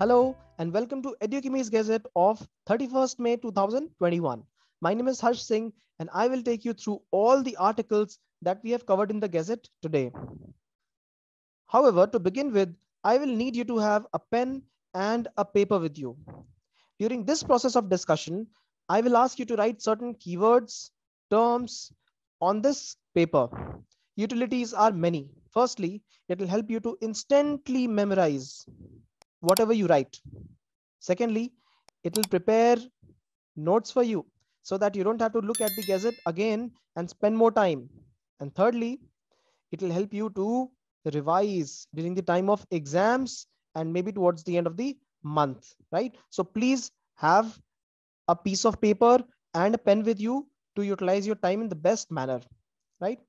Hello and welcome to Edukemy's Gazette of 31st May 2021. My name is Harsh Singh and I will take you through all the articles that we have covered in the Gazette today. However, to begin with, I will need you to have a pen and a paper with you. During this process of discussion, I will ask you to write certain keywords, terms on this paper. Utilities are many. Firstly, it will help you to instantly memorize whatever you write. Secondly, it will prepare notes for you so that you don't have to look at the gazette again and spend more time. And thirdly, it will help you to revise during the time of exams and maybe towards the end of the month, right? So please have a piece of paper and a pen with you to utilize your time in the best manner, right?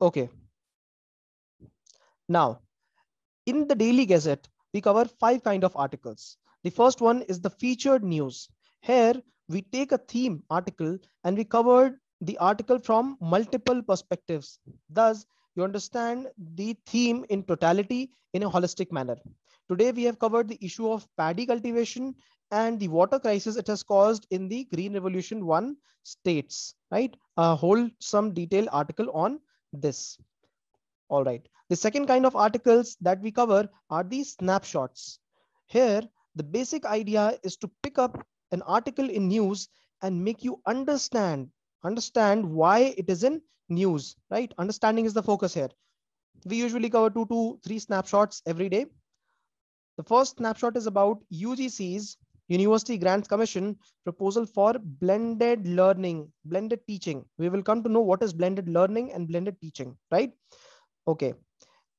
Okay. Now, in the daily gazette, we cover five kind of articles. The first one is the featured news. Here we take a theme article and we covered the article from multiple perspectives. Thus, you understand the theme in totality in a holistic manner. Today, we have covered the issue of paddy cultivation and the water crisis it has caused in the Green Revolution 1 states, right? A whole some detailed article on this. All right. The second kind of articles that we cover are the snapshots. Here, the basic idea is to pick up an article in news and make you understand, understand why it is in news, right? Understanding is the focus here. We usually cover two to three snapshots every day. The first snapshot is about UGC's University Grants Commission proposal for blended learning, blended teaching. We will come to know what is blended learning and blended teaching, right? Okay.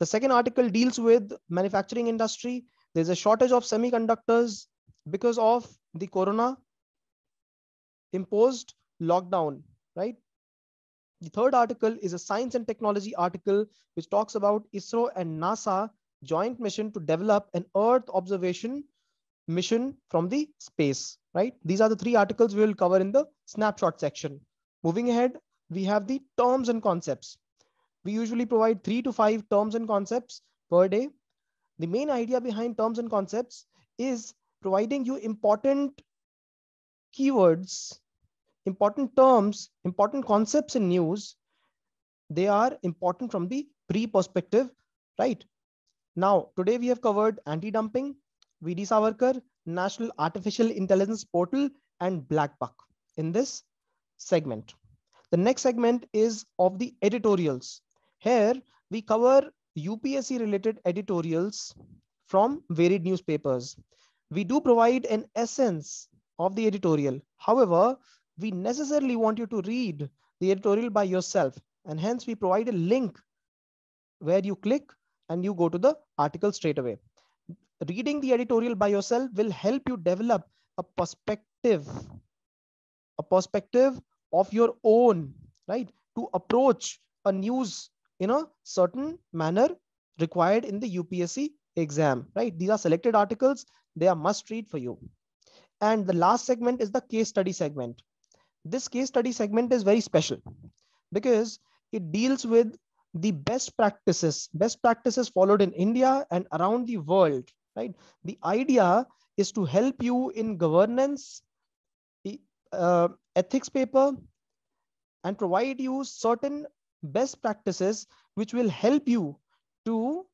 The second article deals with manufacturing industry. There's a shortage of semiconductors because of the corona imposed lockdown, right? The third article is a science and technology article, which talks about ISRO and NASA joint mission to develop an Earth observation mission from the space, right? These are the three articles we will cover in the snapshot section. Moving ahead, we have the terms and concepts we usually provide three to five terms and concepts per day. The main idea behind terms and concepts is providing you important keywords, important terms, important concepts in news. They are important from the pre perspective, right? Now, today we have covered anti-dumping, VD Savarkar, National Artificial Intelligence Portal, and Blackbuck in this segment. The next segment is of the editorials. Here we cover UPSC related editorials from varied newspapers. We do provide an essence of the editorial. However, we necessarily want you to read the editorial by yourself. And hence we provide a link where you click and you go to the article straight away. Reading the editorial by yourself will help you develop a perspective, a perspective of your own, right? To approach a news in a certain manner required in the UPSC exam, right? These are selected articles. They are must read for you. And the last segment is the case study segment. This case study segment is very special because it deals with the best practices, best practices followed in India and around the world, right? The idea is to help you in governance, uh, ethics paper, and provide you certain best practices which will help you to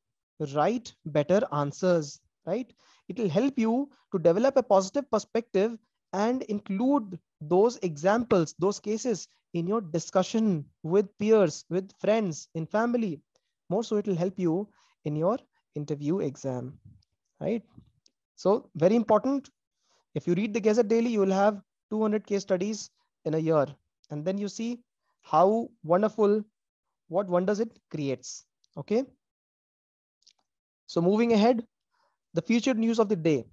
write better answers, right? It will help you to develop a positive perspective and include those examples, those cases in your discussion with peers, with friends, in family. More so, it will help you in your interview exam, right? So very important. If you read the Gazette daily, you will have 200 case studies in a year. And then you see how wonderful what wonders it creates. Okay. So moving ahead, the future news of the day.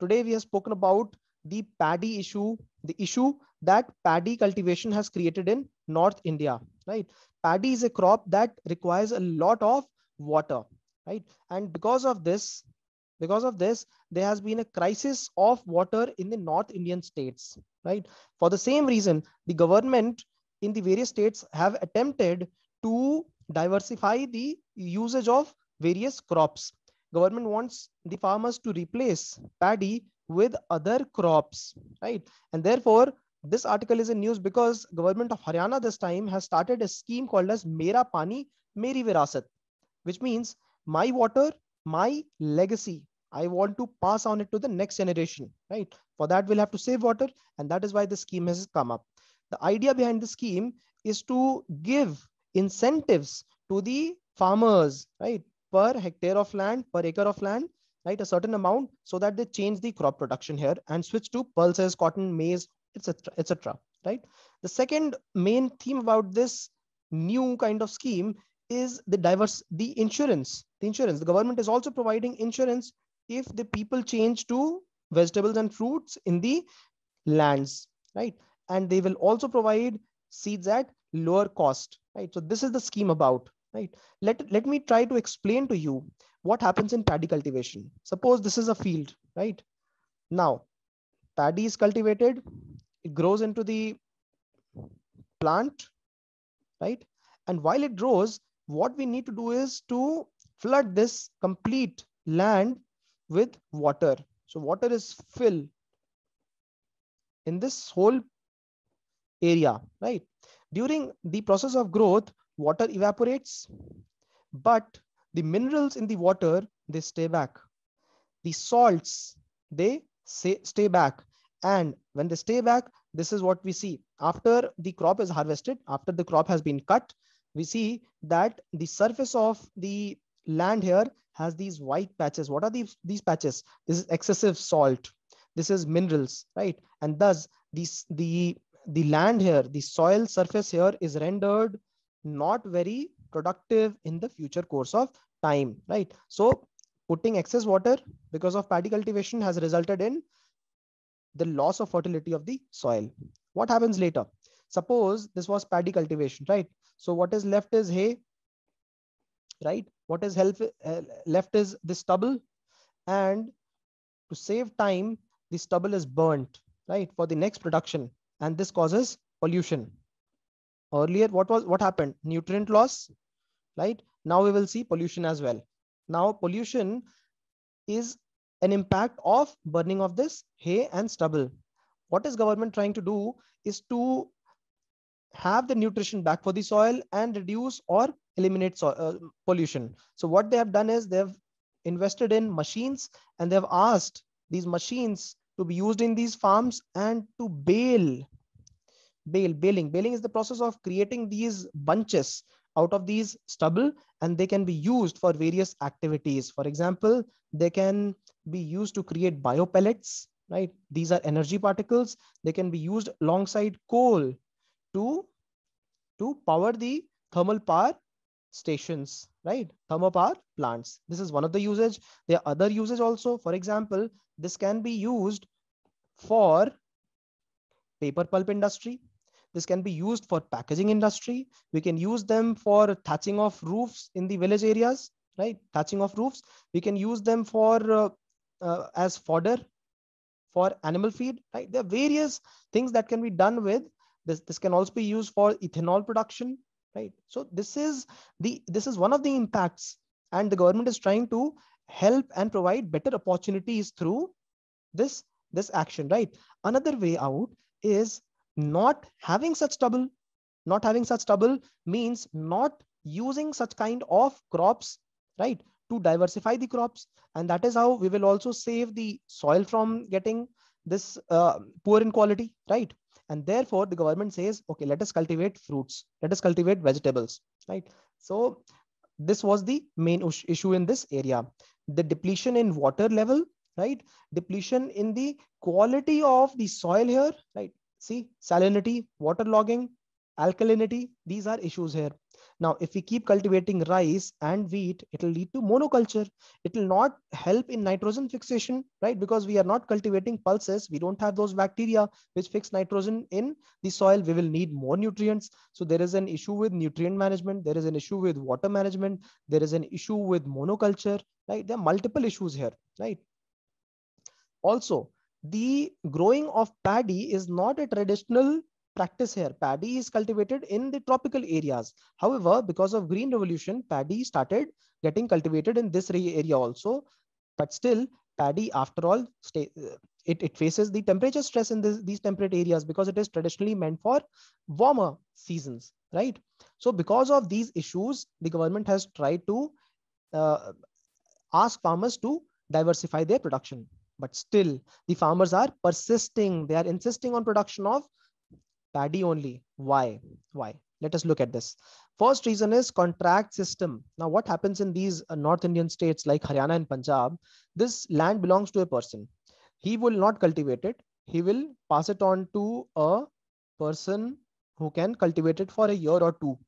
Today we have spoken about the paddy issue, the issue that paddy cultivation has created in North India, right? Paddy is a crop that requires a lot of water, right? And because of this, because of this, there has been a crisis of water in the North Indian states, right? For the same reason, the government in the various states have attempted to diversify the usage of various crops. government wants the farmers to replace paddy with other crops, right? And therefore, this article is in news because government of Haryana this time has started a scheme called as Mera Pani Meri Virasat, which means my water, my legacy. I want to pass on it to the next generation, right? For that, we'll have to save water. And that is why the scheme has come up. The idea behind the scheme is to give incentives to the farmers, right? Per hectare of land, per acre of land, right? A certain amount so that they change the crop production here and switch to pulses, cotton, maize, etc., etc. right? The second main theme about this new kind of scheme is the diverse, the insurance, the insurance. The government is also providing insurance if the people change to vegetables and fruits in the lands, right? And they will also provide seeds at lower cost, right? So this is the scheme about, right? Let, let me try to explain to you what happens in paddy cultivation. Suppose this is a field, right? Now, paddy is cultivated, it grows into the plant, right? And while it grows, what we need to do is to flood this complete land with water. So water is filled in this whole area, right? During the process of growth, water evaporates, but the minerals in the water, they stay back. The salts, they stay back. And when they stay back, this is what we see. After the crop is harvested, after the crop has been cut, we see that the surface of the land here has these white patches. What are these, these patches? This is excessive salt. This is minerals, right? And thus these, the, the land here, the soil surface here is rendered not very productive in the future course of time, right? So putting excess water because of paddy cultivation has resulted in the loss of fertility of the soil. What happens later? Suppose this was paddy cultivation, right? So what is left is hay, right? What is uh, left is the stubble. And to save time, the stubble is burnt, right? For the next production. And this causes pollution. Earlier, what was what happened? Nutrient loss, right? Now we will see pollution as well. Now pollution is an impact of burning of this hay and stubble. What is government trying to do is to have the nutrition back for the soil and reduce or eliminate so, uh, pollution. So what they have done is they've invested in machines and they've asked these machines to be used in these farms and to bale. Bale, baling. Baling is the process of creating these bunches out of these stubble and they can be used for various activities. For example, they can be used to create biopellets, right? These are energy particles. They can be used alongside coal to, to power the thermal power stations, right? Thermal power plants. This is one of the usage. There are other uses also. For example, this can be used for paper pulp industry. This can be used for packaging industry. We can use them for thatching of roofs in the village areas, right? Thatching of roofs. We can use them for uh, uh, as fodder for animal feed, right? There are various things that can be done with this. This can also be used for ethanol production, right? So this is the this is one of the impacts, and the government is trying to help and provide better opportunities through this this action, right? Another way out is not having such stubble not having such stubble means not using such kind of crops right to diversify the crops and that is how we will also save the soil from getting this uh, poor in quality right and therefore the government says okay let us cultivate fruits. Let us cultivate vegetables right? So this was the main issue in this area. The depletion in water level right? Depletion in the quality of the soil here right? See, salinity, waterlogging, alkalinity, these are issues here. Now, if we keep cultivating rice and wheat, it will lead to monoculture. It will not help in nitrogen fixation, right? Because we are not cultivating pulses. We don't have those bacteria which fix nitrogen in the soil. We will need more nutrients. So there is an issue with nutrient management. There is an issue with water management. There is an issue with monoculture, right? There are multiple issues here, right? Also, the growing of paddy is not a traditional practice here. Paddy is cultivated in the tropical areas. However, because of green revolution, paddy started getting cultivated in this area also. But still, paddy, after all, stay, it, it faces the temperature stress in this, these temperate areas because it is traditionally meant for warmer seasons, right? So because of these issues, the government has tried to uh, ask farmers to diversify their production. But still, the farmers are persisting. They are insisting on production of paddy only. Why? Why? Let us look at this. First reason is contract system. Now, what happens in these uh, North Indian states like Haryana and Punjab? This land belongs to a person. He will not cultivate it. He will pass it on to a person who can cultivate it for a year or two.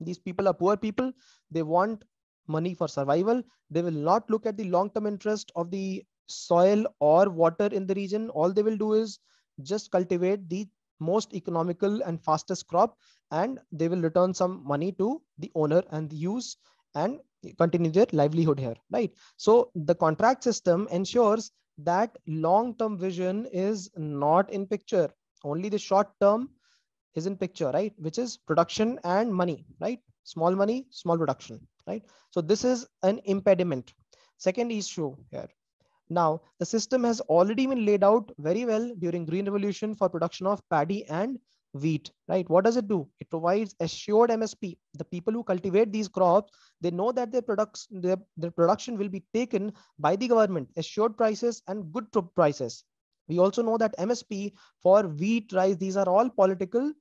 These people are poor people. They want money for survival. They will not look at the long-term interest of the soil or water in the region. All they will do is just cultivate the most economical and fastest crop and they will return some money to the owner and the use and continue their livelihood here right? So the contract system ensures that long term vision is not in picture. Only the short term is in picture right? Which is production and money right? Small money small production right? So this is an impediment. Second issue here now the system has already been laid out very well during green revolution for production of paddy and wheat right? What does it do? It provides assured msp the people who cultivate these crops they know that their products their, their production will be taken by the government assured prices and good prices. We also know that msp for wheat rice these are all political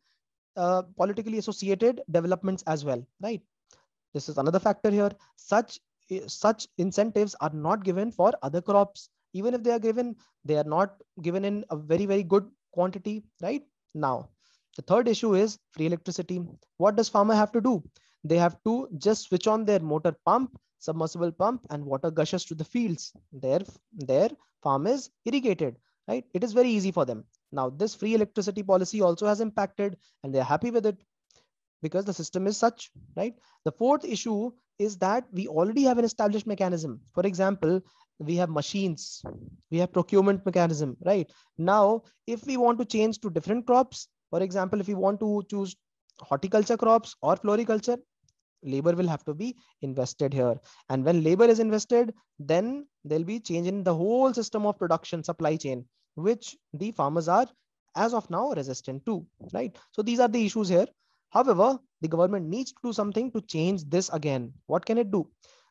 uh, politically associated developments as well right? This is another factor here. Such such incentives are not given for other crops even if they are given they are not given in a very very good quantity right now the third issue is free electricity. What does farmer have to do? They have to just switch on their motor pump, submersible pump, and water gushes to the fields. Their, their farm is irrigated, right? It is very easy for them. Now, this free electricity policy also has impacted and they're happy with it because the system is such, right? The fourth issue is that we already have an established mechanism. For example, we have machines, we have procurement mechanism, right? Now, if we want to change to different crops, for example, if you want to choose horticulture crops or floriculture, labor will have to be invested here. And when labor is invested, then there'll be change in the whole system of production supply chain, which the farmers are as of now resistant to, right? So these are the issues here. However, the government needs to do something to change this again. What can it do?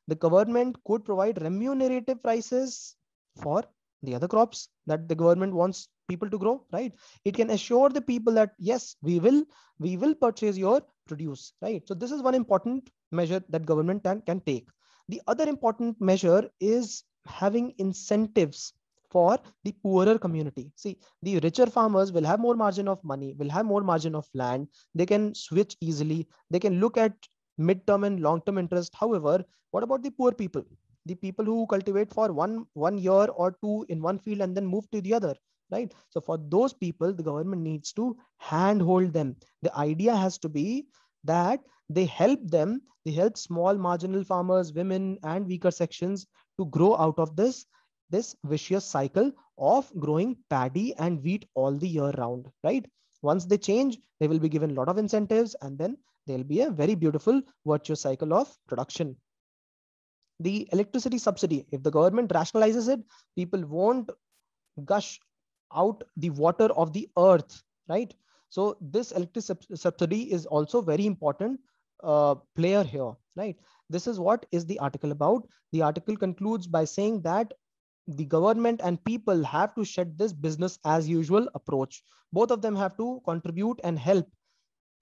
The government could provide remunerative prices for the other crops that the government wants people to grow right it can assure the people that yes we will we will purchase your produce right so this is one important measure that government can, can take the other important measure is having incentives for the poorer community. See the richer farmers will have more margin of money will have more margin of land. They can switch easily. They can look at mid-term and long-term interest. However what about the poor people? The people who cultivate for one one year or two in one field and then move to the other right? So for those people the government needs to handhold them. The idea has to be that they help them. They help small marginal farmers women and weaker sections to grow out of this this vicious cycle of growing paddy and wheat all the year round right once they change they will be given a lot of incentives and then there'll be a very beautiful virtuous cycle of production the electricity subsidy, if the government rationalizes it, people won't gush out the water of the earth, right? So this electricity subsidy is also very important uh, player here, right? This is what is the article about. The article concludes by saying that the government and people have to shed this business as usual approach. Both of them have to contribute and help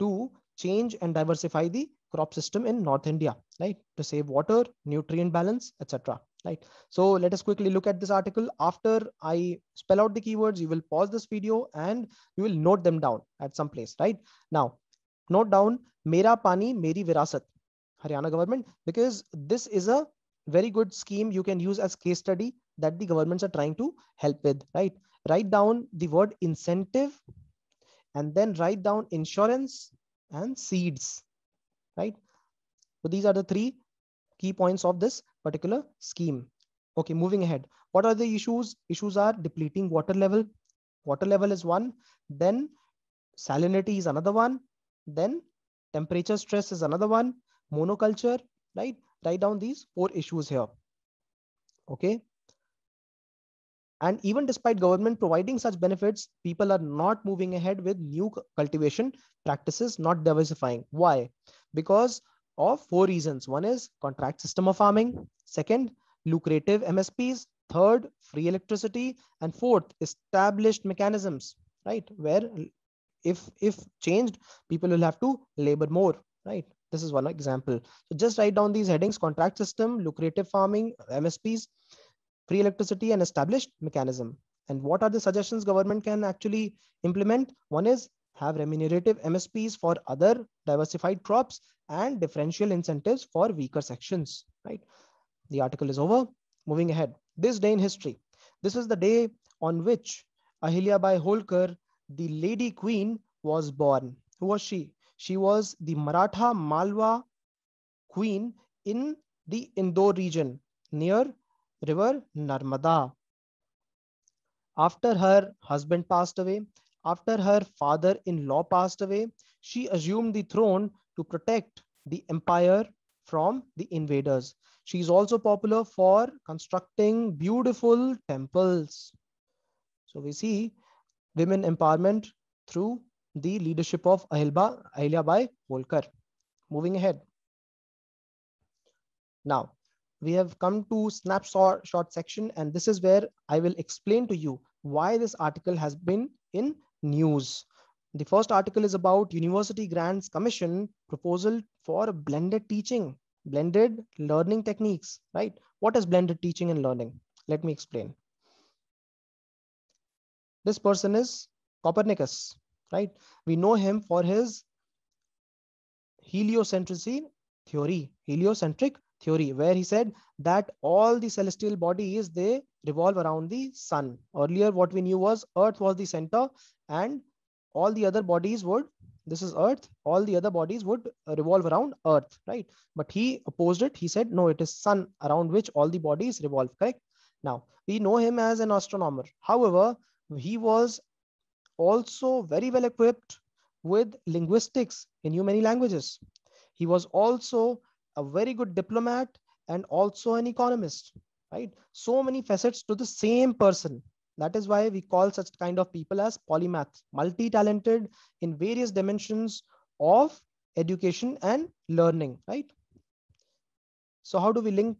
to change and diversify the crop system in North India, right? To save water, nutrient balance, etc. Right. So let us quickly look at this article. After I spell out the keywords, you will pause this video and you will note them down at some place, right? Now, note down Mera Pani Meri Virasat, Haryana government, because this is a very good scheme you can use as case study that the governments are trying to help with, right? Write down the word incentive and then write down insurance and seeds right? So these are the three key points of this particular scheme. Okay, moving ahead. What are the issues? Issues are depleting water level. Water level is one. Then salinity is another one. Then temperature stress is another one. Monoculture, right? Write down these four issues here. Okay. And even despite government providing such benefits, people are not moving ahead with new cultivation practices, not diversifying. Why? Because of four reasons. One is contract system of farming. Second, lucrative MSPs. Third, free electricity. And fourth, established mechanisms, right? Where if if changed, people will have to labor more, right? This is one example. So just write down these headings, contract system, lucrative farming, MSPs, free electricity and established mechanism. And what are the suggestions government can actually implement? One is have remunerative MSPs for other diversified crops and differential incentives for weaker sections, right? The article is over. Moving ahead. This day in history. This is the day on which ahilya Ahilyabai Holkar, the lady queen, was born. Who was she? She was the Maratha Malwa queen in the Indore region near river Narmada. After her husband passed away, after her father-in-law passed away, she assumed the throne to protect the empire from the invaders. She is also popular for constructing beautiful temples. So we see women empowerment through the leadership of Ahilba, Ahilyabai Holkar. Moving ahead. Now, we have come to snapshot short section and this is where I will explain to you why this article has been in news. The first article is about University Grants Commission proposal for blended teaching, blended learning techniques, right? What is blended teaching and learning? Let me explain. This person is Copernicus, right? We know him for his heliocentricity theory, heliocentric theory where he said that all the celestial bodies they revolve around the sun. Earlier what we knew was earth was the center and all the other bodies would this is earth all the other bodies would revolve around earth right? But he opposed it. He said no it is sun around which all the bodies revolve correct? Now we know him as an astronomer. However he was also very well equipped with linguistics knew many languages. He was also a very good diplomat and also an economist right? So many facets to the same person. That is why we call such kind of people as polymath multi-talented in various dimensions of education and learning right? So how do we link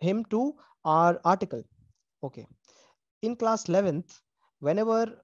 him to our article? Okay. In class 11th whenever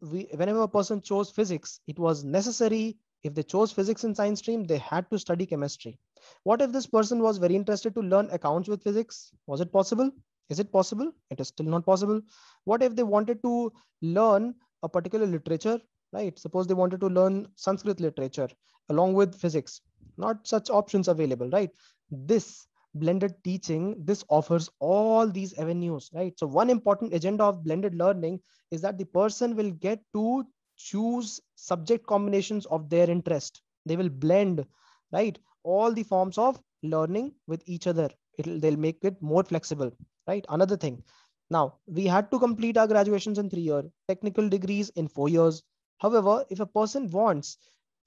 we whenever a person chose physics it was necessary if they chose physics and science stream, they had to study chemistry. What if this person was very interested to learn accounts with physics? Was it possible? Is it possible? It is still not possible. What if they wanted to learn a particular literature, right? Suppose they wanted to learn Sanskrit literature along with physics. Not such options available, right? This blended teaching, this offers all these avenues, right? So one important agenda of blended learning is that the person will get to choose subject combinations of their interest. They will blend, right? All the forms of learning with each other. It'll, they'll make it more flexible, right? Another thing. Now, we had to complete our graduations in three years, technical degrees in four years. However, if a person wants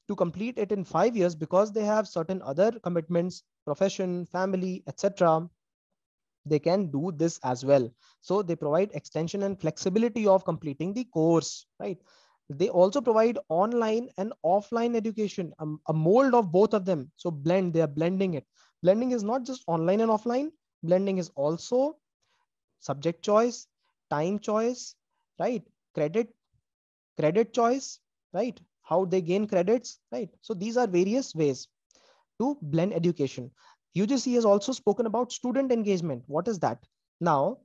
to complete it in five years because they have certain other commitments, profession, family, etc., they can do this as well. So they provide extension and flexibility of completing the course, right? They also provide online and offline education a, a, mold of both of them. So blend they are blending it. Blending is not just online and offline. Blending is also subject choice time choice right? Credit credit choice right? How they gain credits right? So these are various ways to blend education. Ugc has also spoken about student engagement. What is that? Now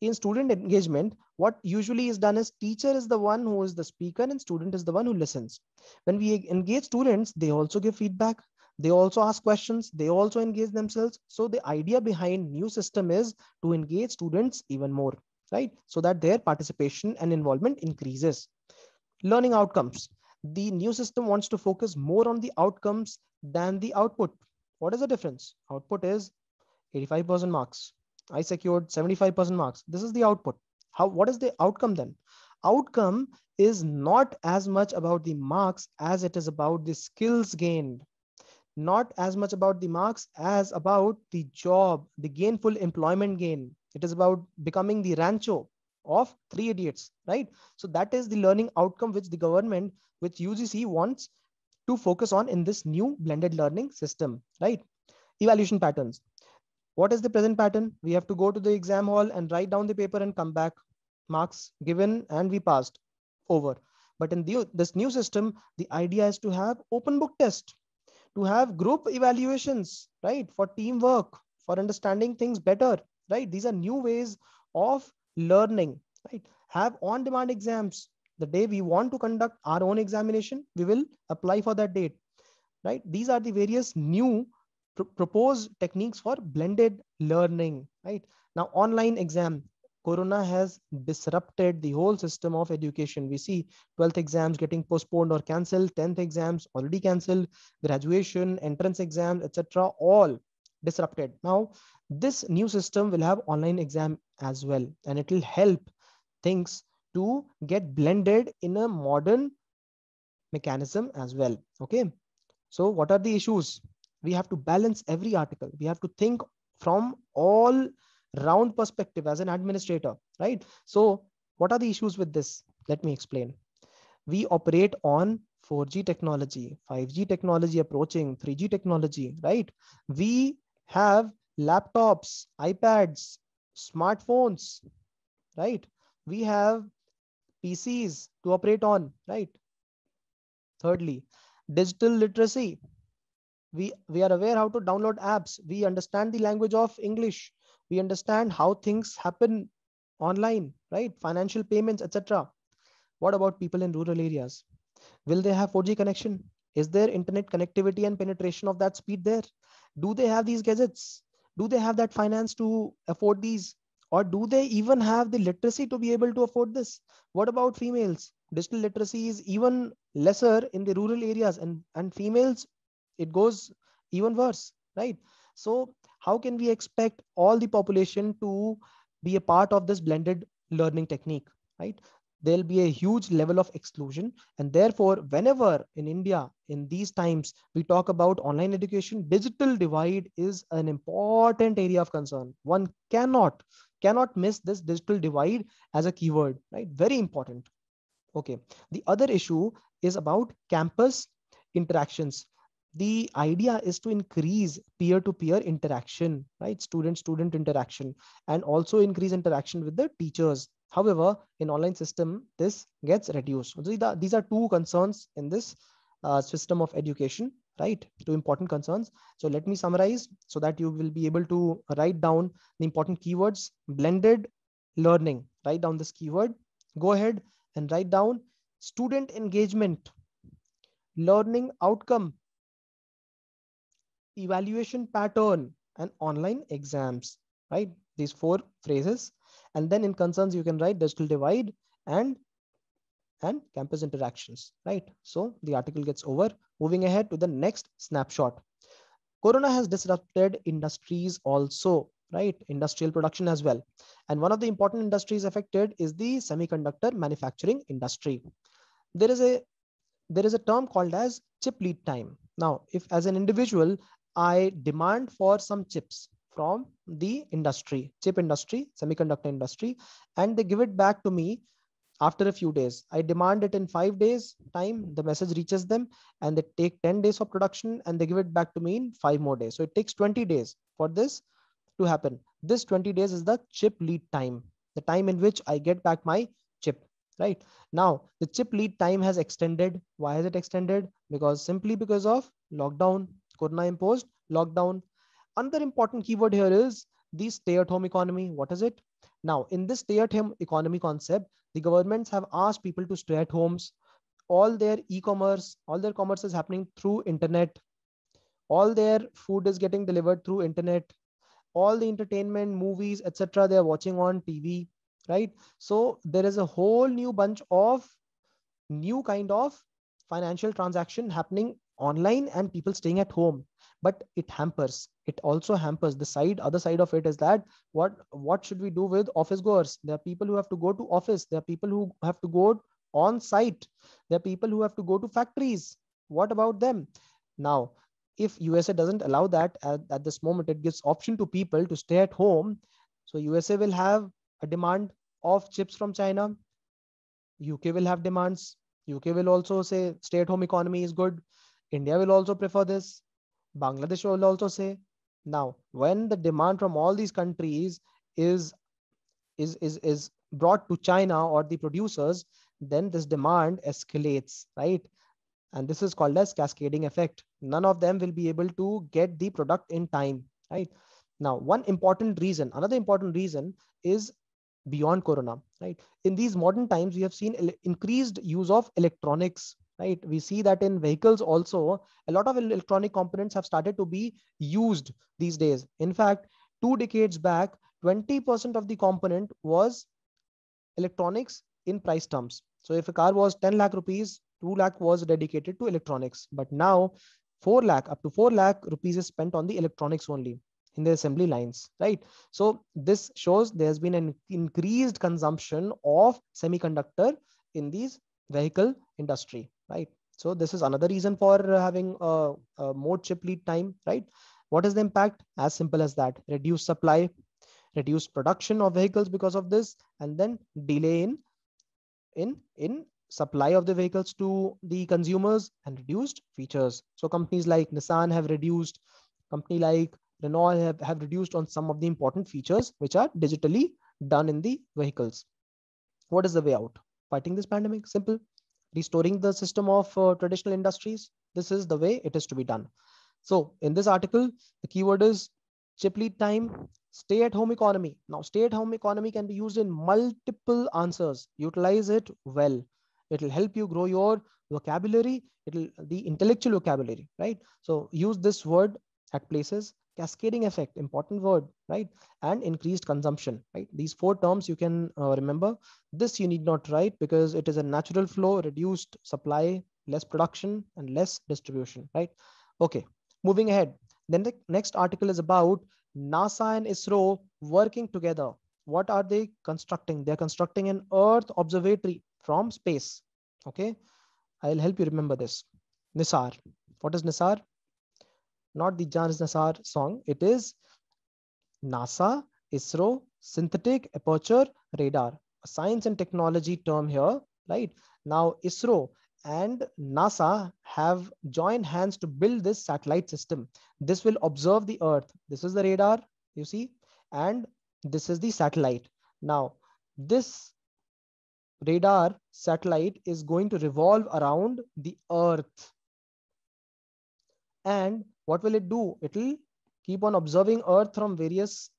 in student engagement what usually is done is teacher is the one who is the speaker and student is the one who listens. When we engage students they also give feedback they also ask questions they also engage themselves. So the idea behind new system is to engage students even more right? So that their participation and involvement increases. Learning outcomes. The new system wants to focus more on the outcomes than the output. What is the difference? Output is 85% marks i secured 75% marks. This is the output. How what is the outcome then? Outcome is not as much about the marks as it is about the skills gained. Not as much about the marks as about the job the gainful employment gain. It is about becoming the rancho of three idiots right? So that is the learning outcome which the government which ugc wants to focus on in this new blended learning system right? Evaluation patterns what is the present pattern? We have to go to the exam hall and write down the paper and come back. Marks given and we passed. Over. But in the, this new system the idea is to have open book test to have group evaluations right for teamwork for understanding things better right? These are new ways of learning right? Have on demand exams. The day we want to conduct our own examination we will apply for that date right? These are the various new pr proposed techniques for blended learning right? Now online exam corona has disrupted the whole system of education. We see 12th exams getting postponed or cancelled 10th exams already cancelled graduation entrance exams etc all disrupted. Now this new system will have online exam as well and it will help things to get blended in a modern mechanism as well okay? So what are the issues we have to balance every article. We have to think from all round perspective as an administrator right? So what are the issues with this? Let me explain. We operate on 4g technology 5g technology approaching 3g technology right? We have laptops ipads smartphones right? We have pcs to operate on right? Thirdly digital literacy we we are aware how to download apps. We understand the language of english. We understand how things happen online right? Financial payments etc what about people in rural areas? Will they have 4g connection? Is there internet connectivity and penetration of that speed there? Do they have these gadgets? Do they have that finance to afford these? Or do they even have the literacy to be able to afford this? What about females? Digital literacy is even lesser in the rural areas and and females it goes even worse right? So how can we expect all the population to be a part of this blended learning technique right? There'll be a huge level of exclusion. And therefore whenever in india in these times we talk about online education digital divide is an important area of concern. One cannot cannot miss this digital divide as a keyword right? Very important. Okay. The other issue is about campus interactions the idea is to increase peer-to-peer interaction right? Student student interaction and also increase interaction with the teachers. However in online system this gets reduced. So these are two concerns in this uh, system of education right? Two important concerns. So let me summarize so that you will be able to write down the important keywords. Blended learning. Write down this keyword. Go ahead and write down student engagement learning outcome evaluation pattern and online exams right? These four phrases. And then in concerns you can write digital divide and and campus interactions right? So the article gets over. Moving ahead to the next snapshot. Corona has disrupted industries also right? Industrial production as well. And one of the important industries affected is the semiconductor manufacturing industry. There is a there is a term called as chip lead time. Now if as an individual I demand for some chips from the industry, chip industry, semiconductor industry, and they give it back to me after a few days. I demand it in five days time, the message reaches them and they take 10 days of production and they give it back to me in five more days. So it takes 20 days for this to happen. This 20 days is the chip lead time, the time in which I get back my chip right now the chip lead time has extended why has it extended because simply because of lockdown Corona imposed lockdown. Another important keyword here is the stay-at-home economy. What is it? Now, in this stay-at-home economy concept, the governments have asked people to stay at homes. All their e-commerce, all their commerce is happening through internet. All their food is getting delivered through internet. All the entertainment, movies, etc. They are watching on TV, right? So there is a whole new bunch of new kind of financial transaction happening online and people staying at home but it hampers. It also hampers. The side other side of it is that what what should we do with office goers? There are people who have to go to office. There are people who have to go on site. There are people who have to go to factories. What about them? Now if usa doesn't allow that at, at this moment it gives option to people to stay at home. So usa will have a demand of chips from china. Uk will have demands. Uk will also say stay at home economy is good india will also prefer this bangladesh will also say now when the demand from all these countries is is is, is brought to china or the producers then this demand escalates, right? And this is called as cascading effect. None of them will be able to get the product in time, right? Now, one important reason, another important reason is beyond corona, right? In these modern times, we have seen increased use of electronics, right? We see that in vehicles also, a lot of electronic components have started to be used these days. In fact, two decades back, 20% of the component was electronics in price terms. So if a car was 10 lakh rupees, 2 lakh was dedicated to electronics. But now 4 lakh, up to 4 lakh rupees is spent on the electronics only in the assembly lines, right? So this shows there's been an increased consumption of semiconductor in these vehicle industry, right? So this is another reason for having a, a more chip lead time, right? What is the impact? As simple as that, reduce supply, reduce production of vehicles because of this, and then delay in in in supply of the vehicles to the consumers and reduced features. So companies like Nissan have reduced, company like Renault have, have reduced on some of the important features which are digitally done in the vehicles. What is the way out? Fighting this pandemic? Simple. Restoring the system of uh, traditional industries. This is the way it is to be done. So in this article, the keyword is chip lead time, stay at home economy. Now stay at home economy can be used in multiple answers. Utilize it well. It will help you grow your vocabulary. It'll the intellectual vocabulary right? So use this word at places cascading effect important word right and increased consumption right these four terms you can uh, remember this you need not write because it is a natural flow reduced supply less production and less distribution right okay moving ahead then the next article is about NASA and ISRO working together. What are they constructing? They're constructing an Earth observatory from space. Okay. I'll help you remember this. Nisar. What is Nisar? Not the Jan Nisar song. It is NASA, ISRO, synthetic aperture radar. A science and technology term here, right? Now, ISRO and NASA have joined hands to build this satellite system. This will observe the Earth. This is the radar, you see, and this is the satellite. Now, this radar satellite is going to revolve around the Earth. And what will it do? It will keep on observing Earth from various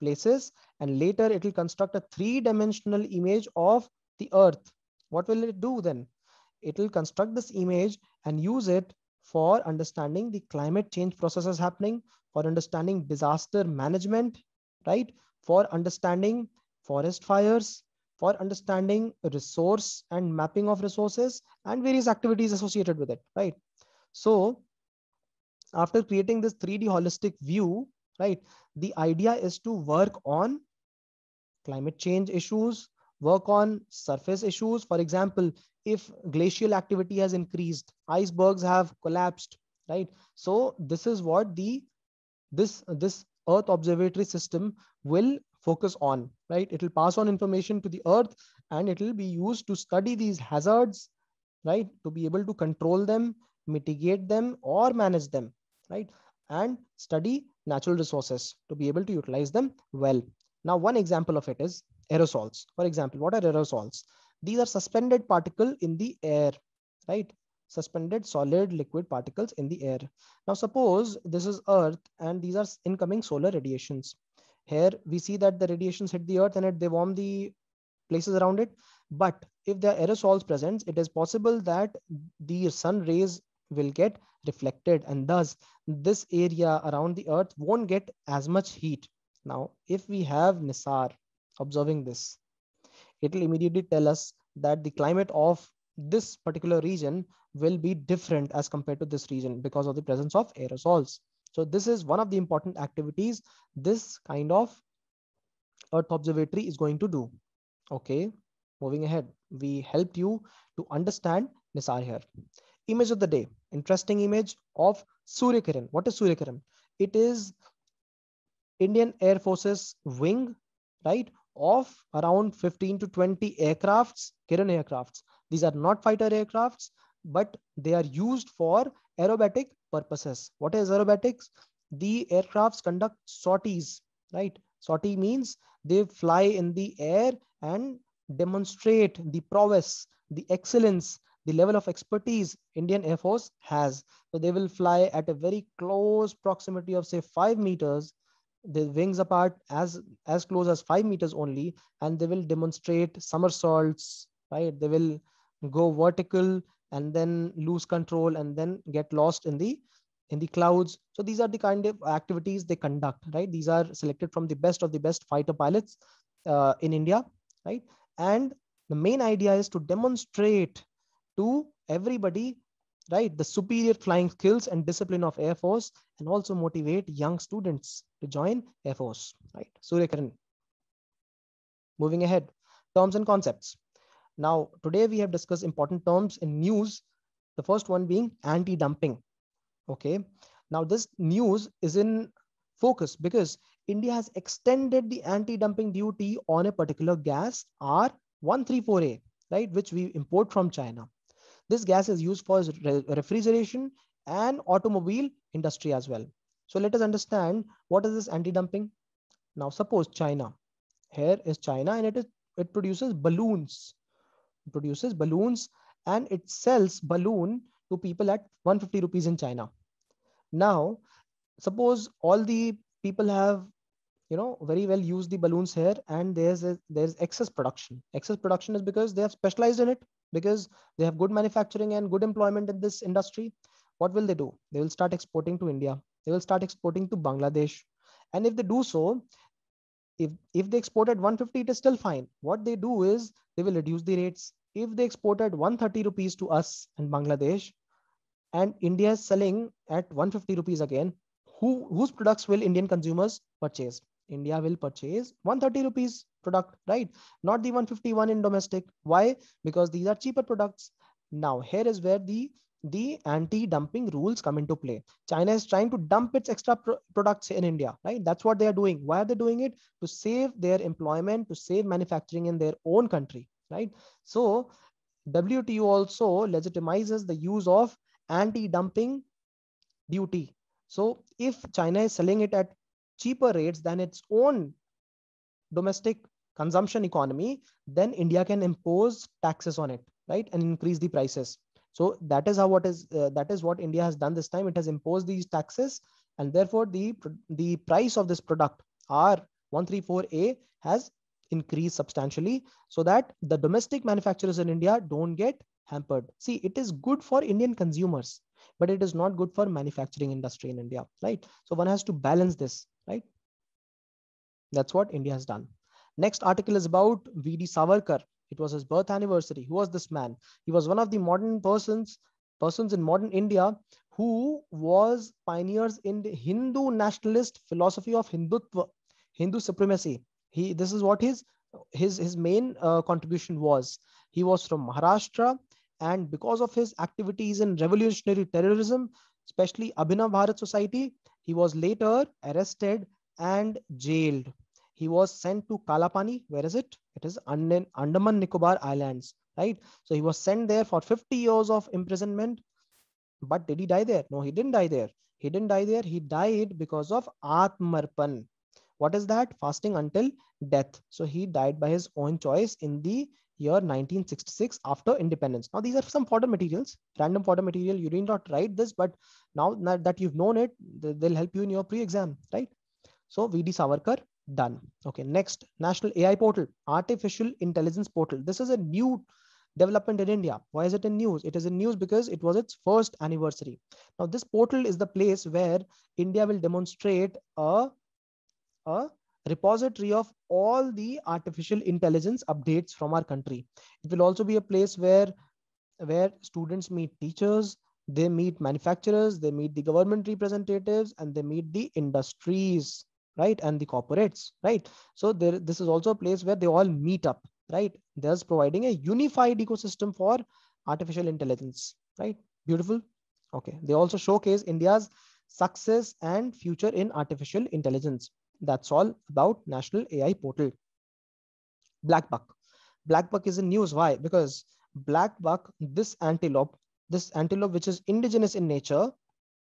places and later it will construct a three-dimensional image of the Earth. What will it do then? it will construct this image and use it for understanding the climate change processes happening, for understanding disaster management, right? For understanding forest fires, for understanding resource and mapping of resources and various activities associated with it, right? So after creating this 3D holistic view, right, the idea is to work on climate change issues, work on surface issues. For example, if glacial activity has increased, icebergs have collapsed, right? So this is what the this this Earth observatory system will focus on, right? It will pass on information to the Earth and it will be used to study these hazards, right? To be able to control them, mitigate them, or manage them, right? And study natural resources to be able to utilize them well. Now, one example of it is aerosols. For example, what are aerosols? These are suspended particle in the air, right? Suspended solid liquid particles in the air. Now, suppose this is Earth and these are incoming solar radiations. Here we see that the radiations hit the Earth and it, they warm the places around it. But if the aerosols present, it is possible that the sun rays will get reflected and thus this area around the earth won't get as much heat. Now, if we have Nisar observing this, it will immediately tell us that the climate of this particular region will be different as compared to this region because of the presence of aerosols. So this is one of the important activities this kind of Earth Observatory is going to do. Okay, moving ahead, we helped you to understand NISAR here. Image of the day, interesting image of Surya Kiran. What is Surya Kiran? It is Indian Air Force's wing, right, of around 15 to 20 aircrafts, Kiran aircrafts. These are not fighter aircrafts, but they are used for aerobatic purposes. What is aerobatics? The aircrafts conduct sorties, right? Sortie means they fly in the air and demonstrate the prowess, the excellence, the level of expertise Indian Air Force has. So they will fly at a very close proximity of say five meters the wings apart as as close as five meters only and they will demonstrate somersaults right? They will go vertical and then lose control and then get lost in the in the clouds. So these are the kind of activities they conduct right? These are selected from the best of the best fighter pilots uh, in india right? And the main idea is to demonstrate to everybody right? The superior flying skills and discipline of air force and also motivate young students to join air force right? Surya kiran moving ahead. Terms and concepts. Now today we have discussed important terms in news the first one being anti-dumping okay? Now this news is in focus because india has extended the anti-dumping duty on a particular gas r134a right? Which we import from china this gas is used for refrigeration and automobile industry as well. So let us understand what is this anti-dumping. Now suppose China, here is China and it is it produces balloons, it produces balloons and it sells balloon to people at 150 rupees in China. Now suppose all the people have you know very well used the balloons here and there's a, there's excess production excess production is because they have specialized in it because they have good manufacturing and good employment in this industry what will they do? They will start exporting to india. They will start exporting to bangladesh. And if they do so if if they export at 150 it is still fine. What they do is they will reduce the rates. If they export at 130 rupees to us and bangladesh and india is selling at 150 rupees again who whose products will indian consumers purchase India will purchase 130 rupees product, right? Not the 151 in domestic. Why? Because these are cheaper products. Now, here is where the the anti-dumping rules come into play. China is trying to dump its extra pro products in India, right? That's what they are doing. Why are they doing it? To save their employment, to save manufacturing in their own country, right? So WTO also legitimizes the use of anti-dumping duty. So if China is selling it at cheaper rates than its own domestic consumption economy, then India can impose taxes on it, right, and increase the prices. So that is how what is uh, that is what India has done this time. It has imposed these taxes, and therefore the the price of this product R134A has increased substantially, so that the domestic manufacturers in India don't get hampered. See, it is good for Indian consumers, but it is not good for manufacturing industry in India, right? So one has to balance this right? That's what India has done. Next article is about V.D. Savarkar. It was his birth anniversary. Who was this man? He was one of the modern persons, persons in modern India who was pioneers in the Hindu nationalist philosophy of Hindutva, Hindu supremacy. He, this is what his, his, his main uh, contribution was. He was from Maharashtra and because of his activities in revolutionary terrorism, especially Abhinav Bharat Society, he was later arrested and jailed. He was sent to Kalapani. Where is it? It is Andaman Nicobar Islands, right? So he was sent there for 50 years of imprisonment. But did he die there? No, he didn't die there. He didn't die there. He died because of Atmarpan. What is that? Fasting until death. So he died by his own choice in the year 1966 after independence. Now, these are some fodder materials, random fodder material. You need not write this, but now that you've known it, they'll help you in your pre-exam, right? So VD Savarkar, done. Okay, next, National AI Portal, Artificial Intelligence Portal. This is a new development in India. Why is it in news? It is in news because it was its first anniversary. Now, this portal is the place where India will demonstrate a, a repository of all the artificial intelligence updates from our country. It will also be a place where where students meet teachers, they meet manufacturers, they meet the government representatives, and they meet the industries, right? And the corporates, right? So there, this is also a place where they all meet up, right? Thus providing a unified ecosystem for artificial intelligence, right? Beautiful. Okay. They also showcase India's success and future in artificial intelligence. That's all about National AI Portal. Black buck. Black buck is in news. Why? Because black buck, this antelope, this antelope which is indigenous in nature,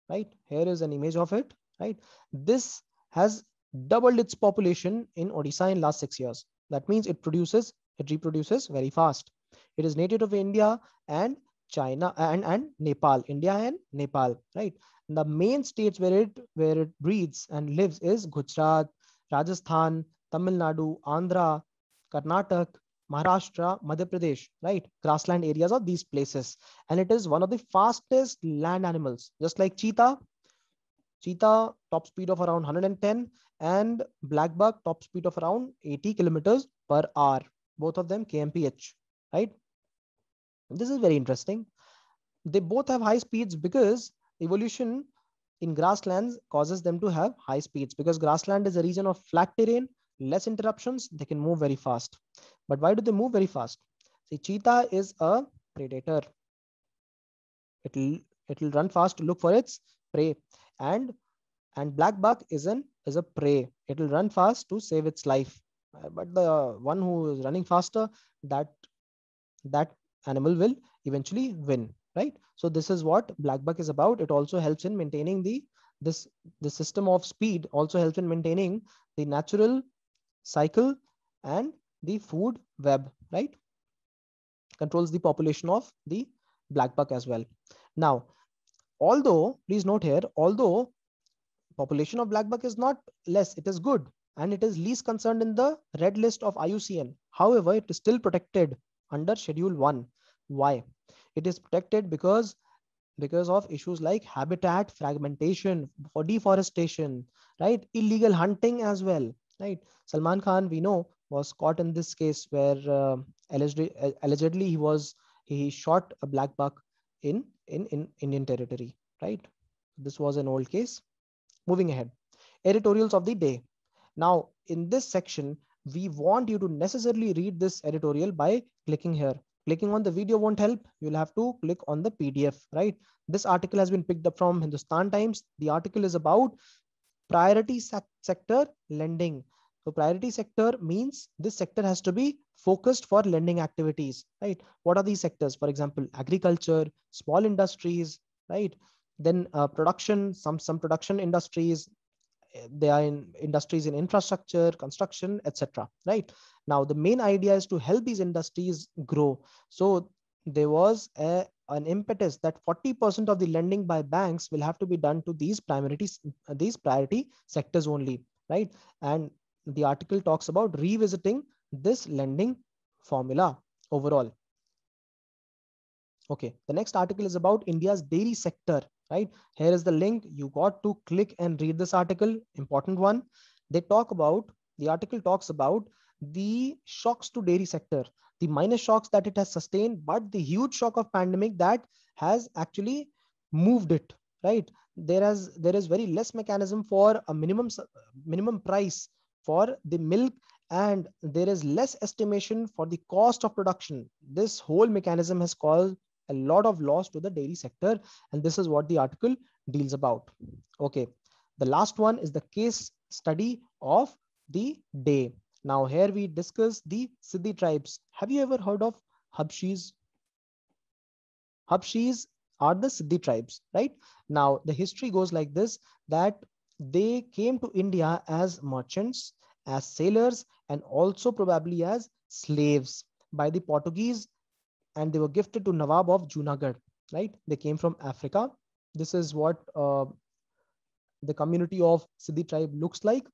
right? Here is an image of it, right? This has doubled its population in Odisha in last six years. That means it produces, it reproduces very fast. It is native of India and China and, and Nepal, India and Nepal, right? the main states where it where it breeds and lives is Gujarat, Rajasthan, Tamil Nadu, Andhra, Karnataka, Maharashtra, Madhya Pradesh, right? Grassland areas of these places. And it is one of the fastest land animals, just like cheetah. Cheetah top speed of around 110 and black buck top speed of around 80 kilometers per hour. Both of them kmph, right? This is very interesting. They both have high speeds because evolution in grasslands causes them to have high speeds because grassland is a region of flat terrain, less interruptions, they can move very fast. But why do they move very fast? See, cheetah is a predator. It'll it'll run fast to look for its prey, and and black buck is an is a prey. It'll run fast to save its life. But the one who is running faster, that that animal will eventually win right? So this is what black buck is about. It also helps in maintaining the this the system of speed also helps in maintaining the natural cycle and the food web, right? Controls the population of the black buck as well. Now, although please note here, although population of black buck is not less, it is good and it is least concerned in the red list of IUCN. However, it is still protected under Schedule 1. Why? it is protected because because of issues like habitat fragmentation for deforestation right? Illegal hunting as well right? Salman khan we know was caught in this case where uh, allegedly, allegedly he was he shot a black buck in in in indian territory right? This was an old case. Moving ahead. Editorials of the day. Now in this section we want you to necessarily read this editorial by clicking here Clicking on the video won't help. You'll have to click on the PDF, right? This article has been picked up from Hindustan Times. The article is about priority sector lending. So priority sector means this sector has to be focused for lending activities, right? What are these sectors? For example, agriculture, small industries, right? Then uh, production, some some production industries, Eh, they are in industries in infrastructure construction etc right? Now the main idea is to help these industries grow. So there was a, an impetus that 40% of the lending by banks will have to be done to these priority these priority sectors only right? And the article talks about revisiting this lending formula overall. Okay the next article is about india's dairy sector right? Here is the link. You got to click and read this article. Important one. They talk about, the article talks about the shocks to dairy sector, the minor shocks that it has sustained, but the huge shock of pandemic that has actually moved it, right? There is, there is very less mechanism for a minimum, minimum price for the milk and there is less estimation for the cost of production. This whole mechanism has caused a lot of loss to the dairy sector. And this is what the article deals about. Okay. The last one is the case study of the day. Now here we discuss the Siddi tribes. Have you ever heard of Habshis? Habshis are the Siddi tribes, right? Now the history goes like this, that they came to India as merchants, as sailors, and also probably as slaves by the Portuguese and they were gifted to Nawab of Junagadh, right? They came from Africa. This is what uh, the community of Siddi tribe looks like.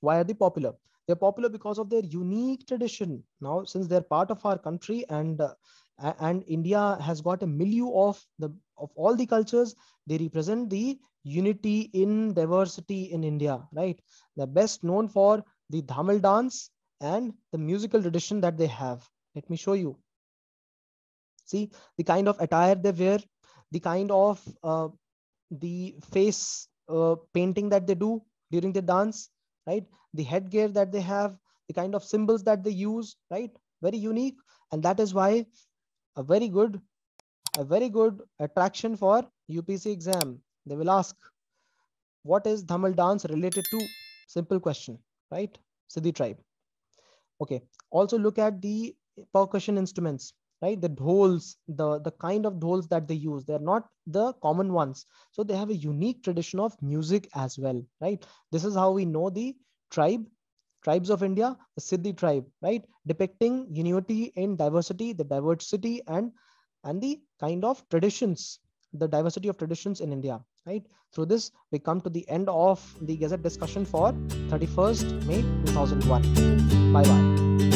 Why are they popular? They're popular because of their unique tradition. Now, since they're part of our country and uh, and India has got a milieu of the of all the cultures, they represent the unity in diversity in India, right? They're best known for the Dhamal dance and the musical tradition that they have. Let me show you. See the kind of attire they wear, the kind of uh, the face uh, painting that they do during the dance, right? The headgear that they have, the kind of symbols that they use, right? Very unique. And that is why a very good, a very good attraction for UPSC exam. They will ask, what is Dhamal dance related to? Simple question, right? Siddi tribe. Okay. Also look at the percussion instruments right? The dhols the the kind of dhols that they use they're not the common ones. So they have a unique tradition of music as well right? This is how we know the tribe tribes of india the siddi tribe right? Depicting unity in diversity the diversity and and the kind of traditions the diversity of traditions in india right? Through this we come to the end of the gazette discussion for 31st may 2001 bye bye